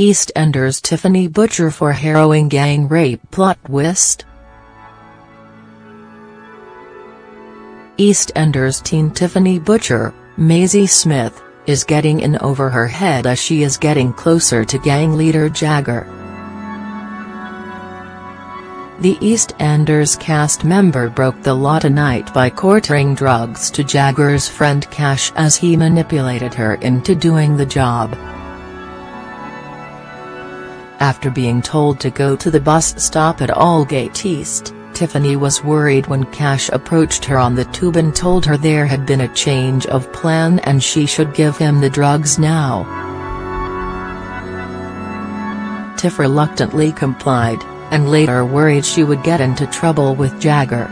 EastEnders Tiffany Butcher for harrowing gang rape plot twist. EastEnders teen Tiffany Butcher, Maisie Smith, is getting in over her head as she is getting closer to gang leader Jagger. The EastEnders cast member broke the law tonight by courting drugs to Jagger's friend Cash as he manipulated her into doing the job. After being told to go to the bus stop at Aldgate East, Tiffany was worried when Cash approached her on the tube and told her there had been a change of plan and she should give him the drugs now. Tiff reluctantly complied, and later worried she would get into trouble with Jagger.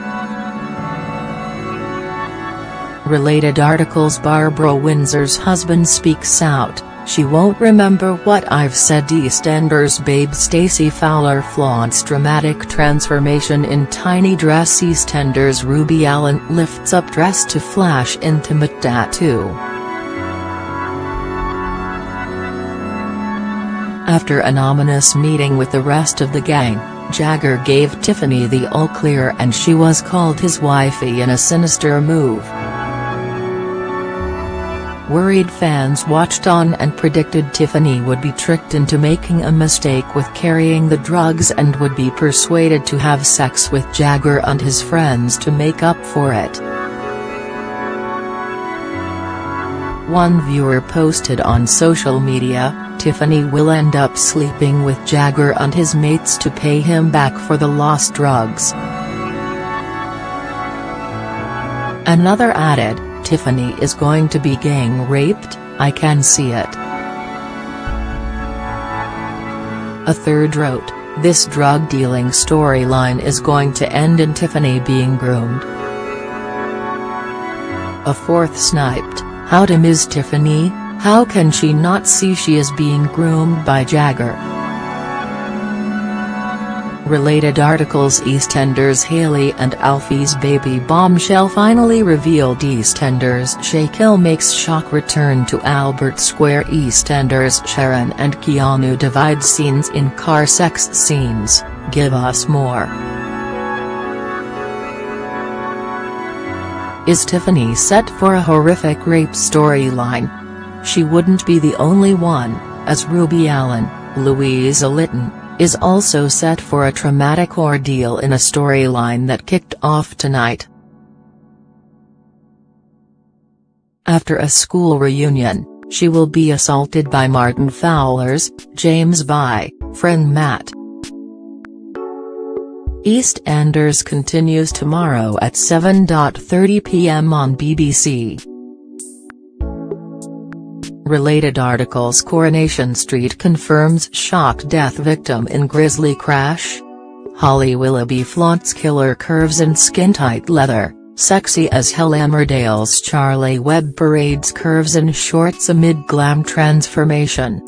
Related articles Barbara Windsor's husband speaks out, she won't remember what I've said EastEnders babe Stacey Fowler flaunts dramatic transformation in tiny dress EastEnders Ruby Allen lifts up dress to flash intimate tattoo. After an ominous meeting with the rest of the gang, Jagger gave Tiffany the all-clear and she was called his wifey in a sinister move. Worried fans watched on and predicted Tiffany would be tricked into making a mistake with carrying the drugs and would be persuaded to have sex with Jagger and his friends to make up for it. One viewer posted on social media, Tiffany will end up sleeping with Jagger and his mates to pay him back for the lost drugs. Another added, Tiffany is going to be gang raped, I can see it. A third wrote, this drug dealing storyline is going to end in Tiffany being groomed. A fourth sniped, how to Ms. Tiffany, how can she not see she is being groomed by Jagger? Related articles EastEnders Hayley and Alfie's baby bombshell finally revealed EastEnders Shaquille makes shock return to Albert Square EastEnders Sharon and Keanu divide scenes in car sex scenes, give us more. Is Tiffany set for a horrific rape storyline? She wouldn't be the only one, as Ruby Allen, Louisa Lytton, is also set for a traumatic ordeal in a storyline that kicked off tonight. After a school reunion, she will be assaulted by Martin Fowler's, James Bye, friend Matt. EastEnders continues tomorrow at 7.30 pm on BBC. Related articles Coronation Street confirms shock death victim in grisly crash? Holly Willoughby flaunts killer curves in skin-tight leather, sexy as hell Emmerdale's Charley Webb parades curves in shorts amid glam transformation.